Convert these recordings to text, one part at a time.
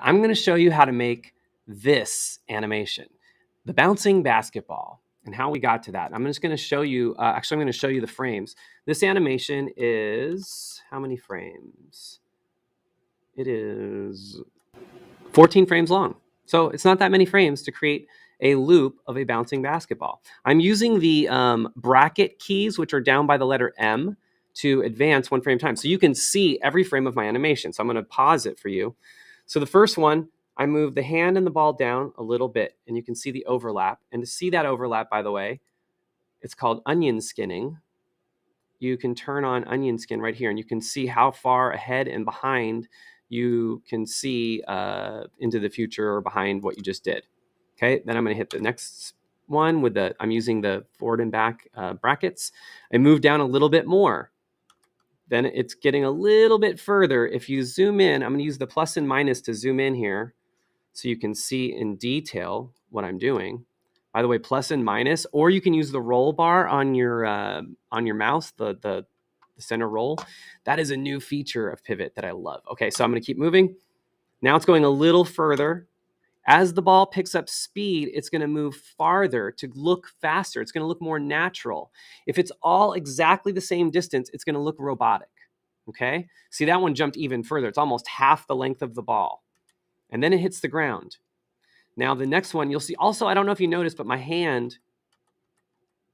I'm going to show you how to make this animation, the bouncing basketball, and how we got to that. I'm just going to show you, uh, actually, I'm going to show you the frames. This animation is how many frames? It is 14 frames long. So it's not that many frames to create a loop of a bouncing basketball. I'm using the um, bracket keys, which are down by the letter M, to advance one frame time. So you can see every frame of my animation. So I'm going to pause it for you. So the first one, I move the hand and the ball down a little bit, and you can see the overlap. And to see that overlap, by the way, it's called onion skinning. You can turn on onion skin right here, and you can see how far ahead and behind you can see uh, into the future or behind what you just did. Okay, then I'm going to hit the next one with the, I'm using the forward and back uh, brackets. I move down a little bit more. Then it's getting a little bit further. If you zoom in, I'm going to use the plus and minus to zoom in here so you can see in detail what I'm doing. By the way, plus and minus, or you can use the roll bar on your uh, on your mouse, the, the the center roll. That is a new feature of Pivot that I love. Okay, so I'm going to keep moving. Now it's going a little further. As the ball picks up speed, it's going to move farther to look faster. It's going to look more natural. If it's all exactly the same distance, it's going to look robotic. Okay? See, that one jumped even further. It's almost half the length of the ball. And then it hits the ground. Now, the next one, you'll see also, I don't know if you noticed, but my hand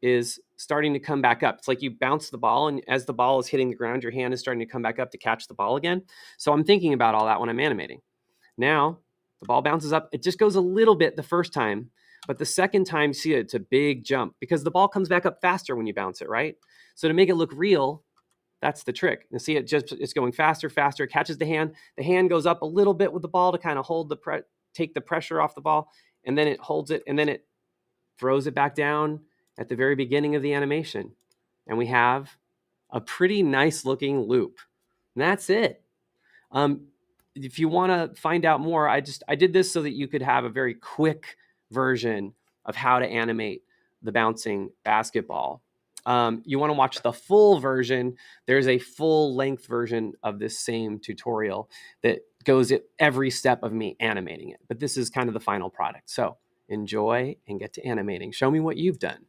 is starting to come back up. It's like you bounce the ball, and as the ball is hitting the ground, your hand is starting to come back up to catch the ball again. So I'm thinking about all that when I'm animating. Now, the ball bounces up. It just goes a little bit the first time, but the second time, see it's a big jump because the ball comes back up faster when you bounce it, right? So to make it look real, that's the trick. You see it just it's going faster, faster, It catches the hand. The hand goes up a little bit with the ball to kind of hold the pre- take the pressure off the ball, and then it holds it, and then it throws it back down at the very beginning of the animation. And we have a pretty nice looking loop. And that's it. Um, if you want to find out more, I just I did this so that you could have a very quick version of how to animate the bouncing basketball. Um, you want to watch the full version. There's a full length version of this same tutorial that goes at every step of me animating it. But this is kind of the final product. So enjoy and get to animating. Show me what you've done.